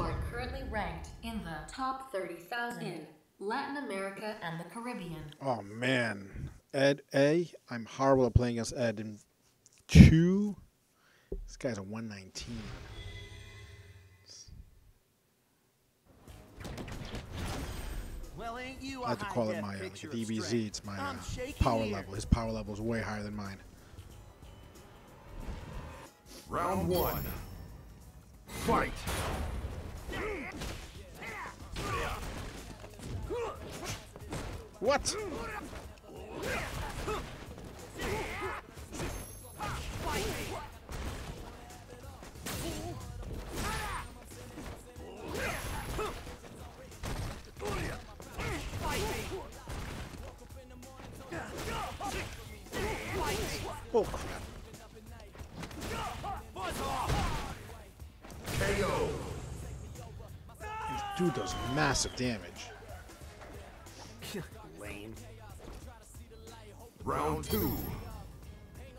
You are currently ranked in the top 30,000 in Latin America and the Caribbean. Oh man, Ed A. I'm horrible at playing against Ed. in two, this guy's a 119. Well, ain't you a I like to call it my uh, like a picture of DBZ. strength? It's my uh, power here. level. His power level is way higher than mine. Round one. Fight! What? Oh crap! This dude does massive damage. Lame. Round two.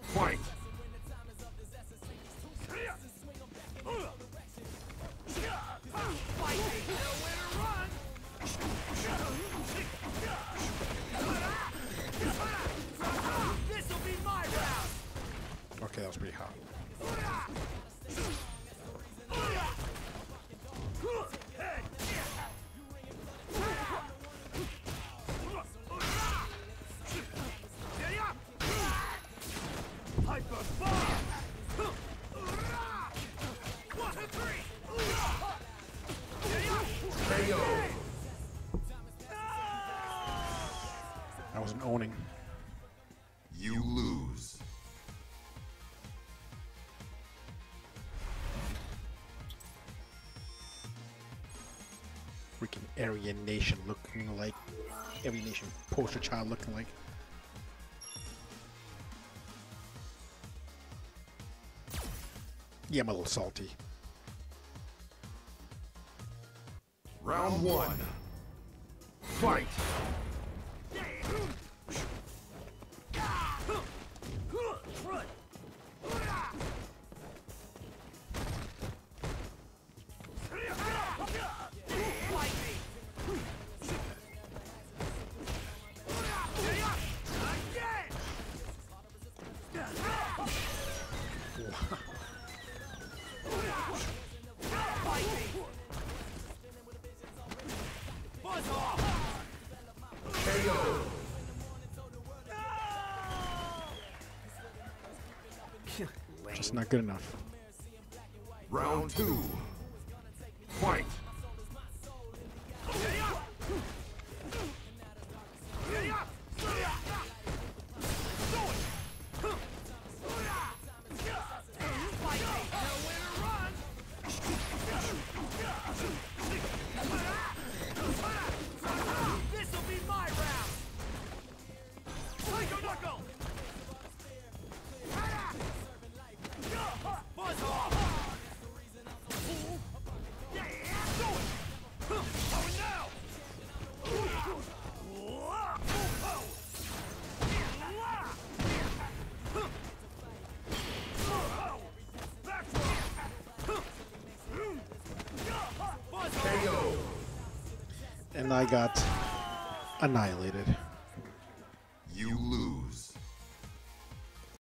Fight! This'll be my round. Okay, that was pretty hot. That wasn't owning. You lose. Freaking Aryan Nation looking like Aryan Nation poster child looking like. Yeah, I'm a little salty. Round one. Fight! Just not good enough. Round two. and I got annihilated. You lose.